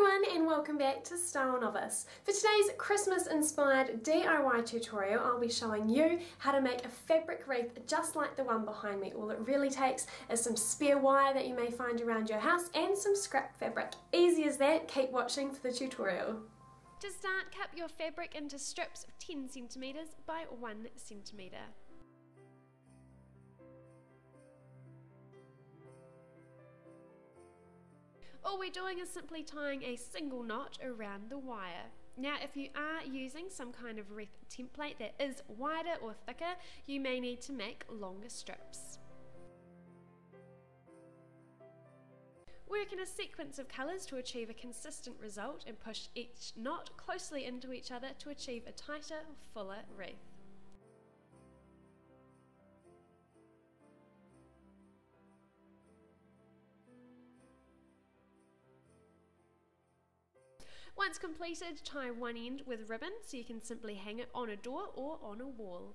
Everyone and welcome back to StyleNovice. For today's Christmas inspired DIY tutorial I'll be showing you how to make a fabric wreath just like the one behind me. All it really takes is some spare wire that you may find around your house and some scrap fabric. Easy as that, keep watching for the tutorial. To start, cut your fabric into strips of 10 centimeters by 1 centimeter. All we're doing is simply tying a single knot around the wire. Now if you are using some kind of wreath template that is wider or thicker, you may need to make longer strips. Work in a sequence of colours to achieve a consistent result and push each knot closely into each other to achieve a tighter, fuller wreath. Once completed, tie one end with ribbon so you can simply hang it on a door or on a wall.